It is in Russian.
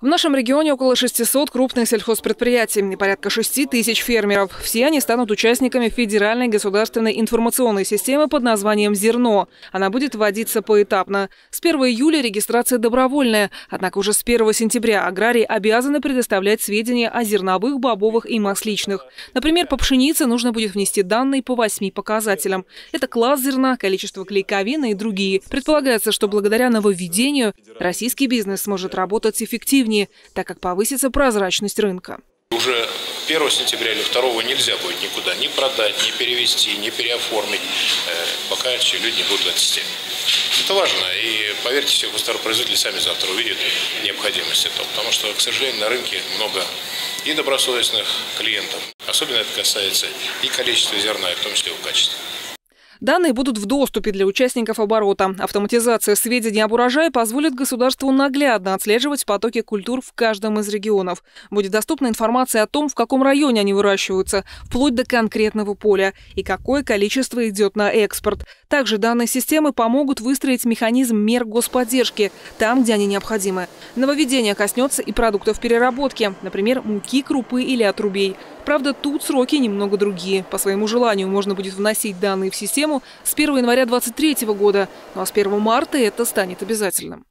В нашем регионе около 600 крупных сельхозпредприятий и порядка 6 тысяч фермеров. Все они станут участниками федеральной государственной информационной системы под названием «Зерно». Она будет вводиться поэтапно. С 1 июля регистрация добровольная. Однако уже с 1 сентября аграрии обязаны предоставлять сведения о зерновых, бобовых и масличных. Например, по пшенице нужно будет внести данные по восьми показателям. Это класс зерна, количество клейковины и другие. Предполагается, что благодаря нововведению российский бизнес сможет работать эффективнее эффективнее, так как повысится прозрачность рынка. Уже 1 сентября или 2 нельзя будет никуда ни продать, ни перевести, ни переоформить, э, пока еще люди не будут в этой системе. Это важно, и поверьте, все производители сами завтра увидят необходимость этого, потому что, к сожалению, на рынке много и добросовестных клиентов. Особенно это касается и количества зерна, и в том числе его качества. Данные будут в доступе для участников оборота. Автоматизация сведений об урожае позволит государству наглядно отслеживать потоки культур в каждом из регионов. Будет доступна информация о том, в каком районе они выращиваются, вплоть до конкретного поля, и какое количество идет на экспорт. Также данные системы помогут выстроить механизм мер господдержки там, где они необходимы. Нововведение коснется и продуктов переработки, например, муки, крупы или отрубей. Правда, тут сроки немного другие. По своему желанию можно будет вносить данные в систему с 1 января 2023 года, ну а с 1 марта это станет обязательным.